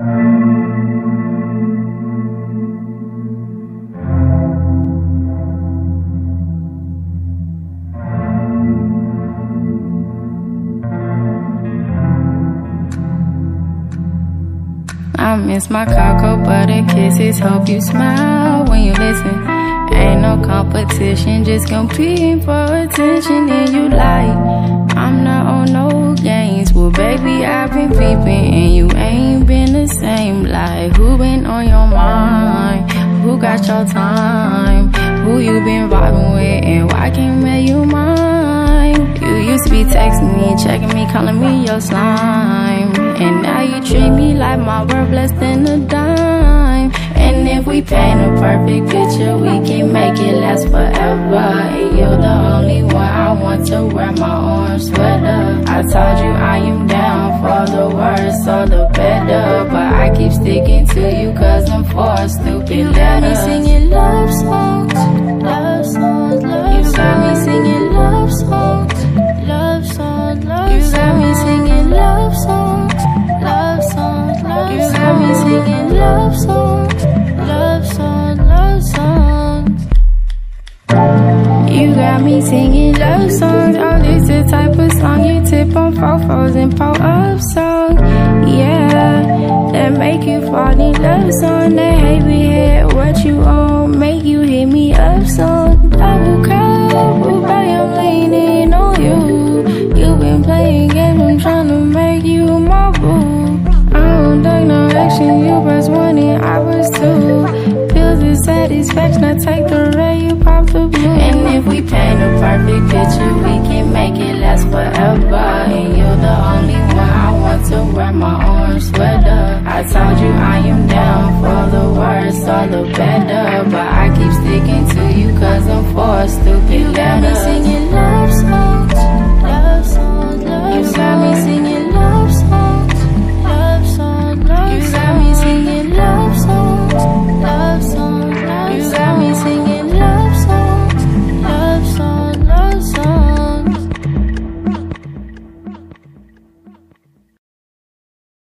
I miss my cocoa butter kisses. Hope you smile when you listen. Ain't no competition, just competing for attention. And you like, I've been peeping, and you ain't been the same. Like, who been on your mind? Who got your time? Who you been vibing with, and why can't make you mine? You used to be texting me, checking me, calling me your slime. And now you treat me like my worth less than a dime. And if we paint a perfect picture, we can make it last forever. And you're the only one I want to wear my sweater. I told you I am down for the worse or the better. But I keep sticking to you cause I'm for stupid You got me singing love songs, love songs, love songs. You got me singing love songs, love songs, love songs. You got me singing love songs, love songs, love songs. You got me singing love songs, love songs, love songs. You got me singing love songs. And pull up songs. Yeah, that make you fall in love song. That heavy head, what you on, make you hit me up song. Double cup, boy, I'm leaning on you. You been playing games, I'm tryna make you my boo. I don't take no action, you press one and I press two. Pills the satisfaction, I take the ray, you pop the blue. And if we paint a perfect picture, the better. But I keep sticking